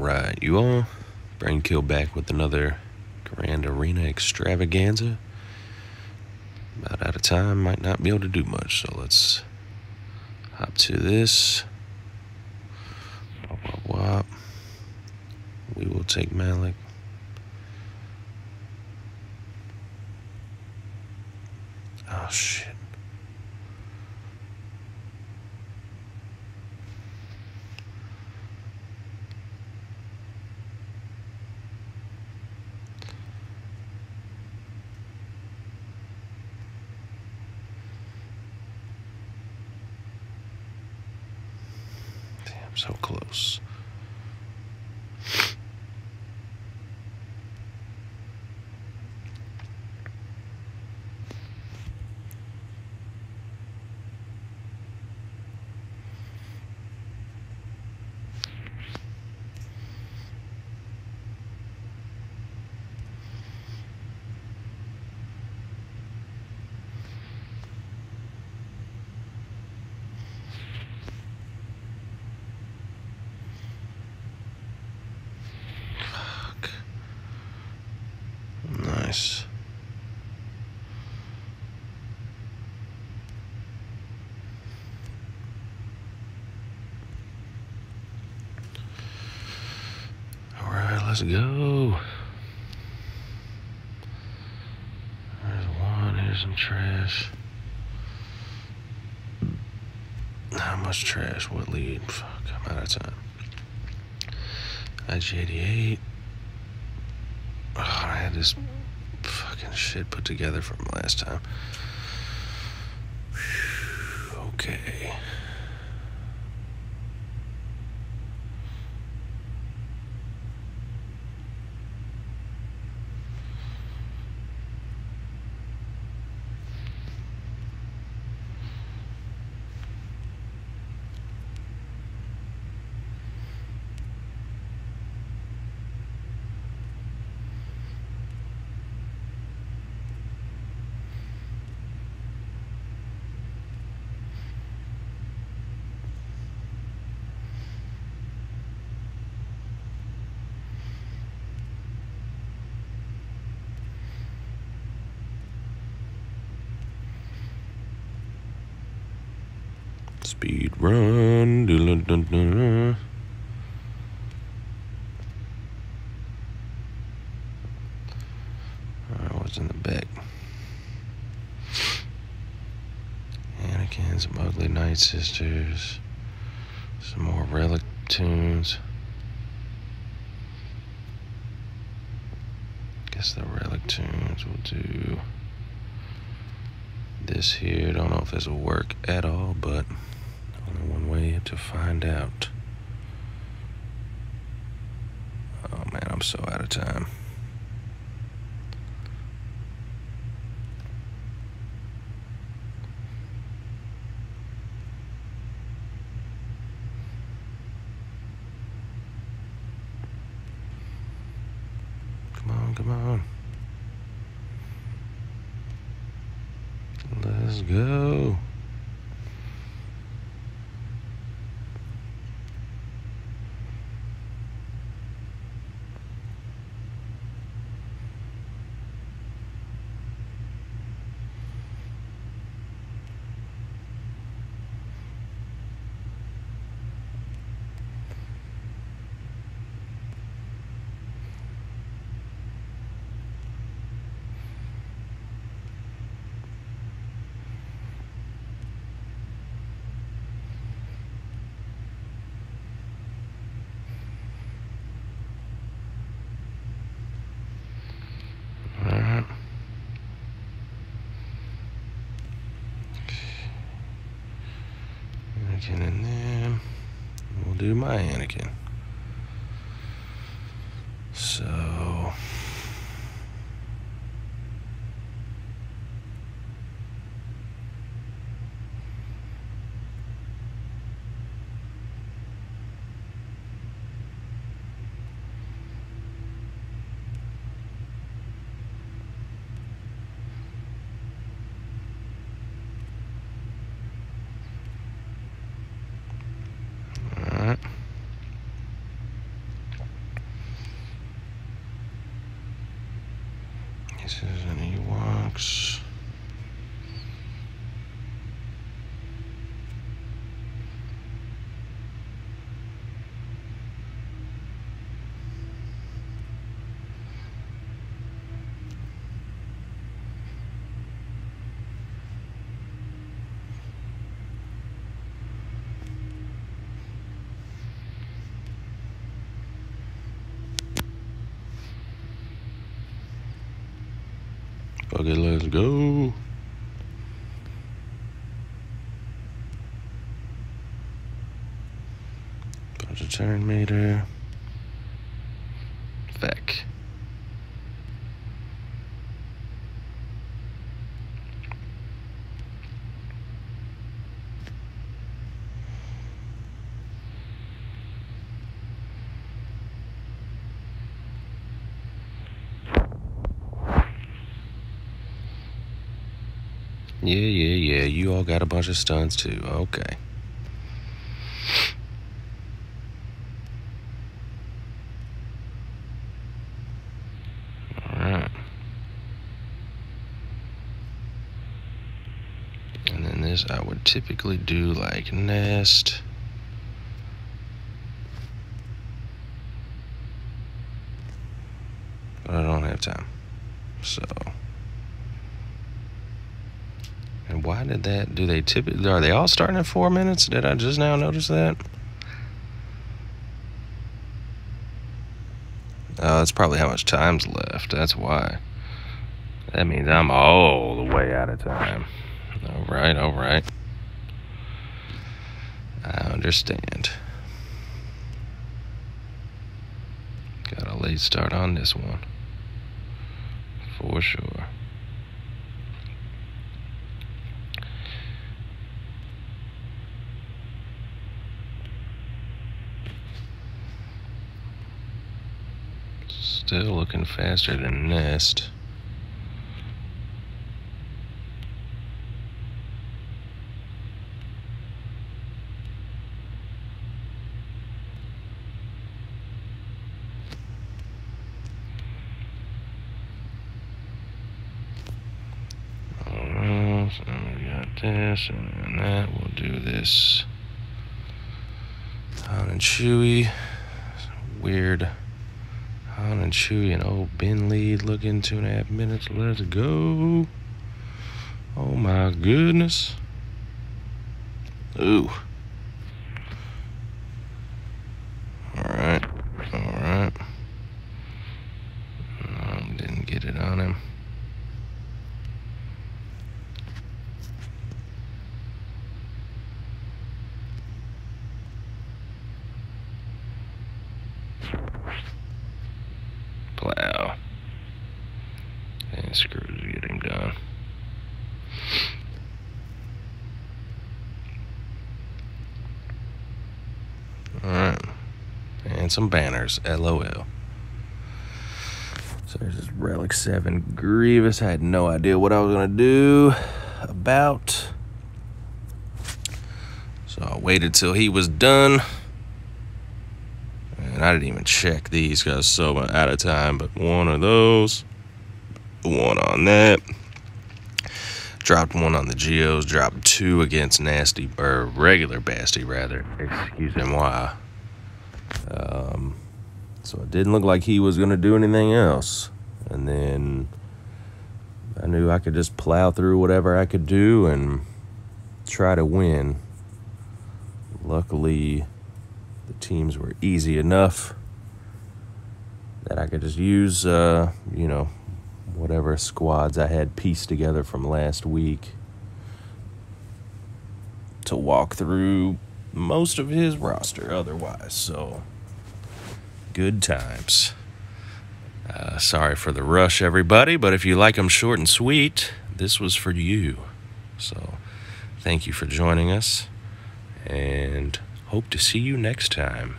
right, you all. Brain Kill back with another Grand Arena extravaganza. About out of time, might not be able to do much, so let's hop to this. Wop, wop, wop. We will take Malak. Oh, shit. Damn, so close. Fuck. Nice. All right, let's go. There's one. Here's some trash. How much trash? What lead? Fuck, I'm out of time. IG88. Oh, I had this fucking shit put together from last time. Whew, Okay. Speed run. doo-doo-doo-doo. Alright, what's in the back? Anakin, some ugly night sisters, some more relic toons. Guess the relic toons will do this here. Don't know if this will work at all, but to find out. Oh man, I'm so out of time. Come on, come on. Let's go. Alright. Anakin and them. We'll do my Anakin. So. Alright. This is an Ewoks. Okay, let's go. Bunch of turn meter. Feck. Yeah, yeah, yeah. You all got a bunch of stuns too. Okay. Alright. And then this I would typically do like nest. But I don't have time. So. Why did that? Do they typically? Are they all starting at four minutes? Did I just now notice that? Oh, that's probably how much time's left. That's why. That means I'm all the way out of time. All right, all right. I understand. Got a late start on this one. For sure. Still looking faster than Nest. So we got this and that. We'll do this. Hot and chewy. Weird. Hot and chewy and old Ben lead looking two and a half minutes. Let's go. Oh my goodness. Ooh. Alright. Alright. Um, didn't get it on him. Plow. Screws get him done. Alright. And some banners. LOL. So there's this Relic 7 Grievous. I had no idea what I was going to do about. So I waited till he was done. And I didn't even check these guys so out of time, but one of those, one on that. Dropped one on the Geos, dropped two against Nasty, or regular Basti, rather. Excuse me why. Um, so it didn't look like he was going to do anything else. And then I knew I could just plow through whatever I could do and try to win. Luckily, the teams were easy enough that I could just use, uh, you know, whatever squads I had pieced together from last week to walk through most of his roster otherwise. So, good times. Uh, sorry for the rush, everybody, but if you like them short and sweet, this was for you. So, thank you for joining us and hope to see you next time.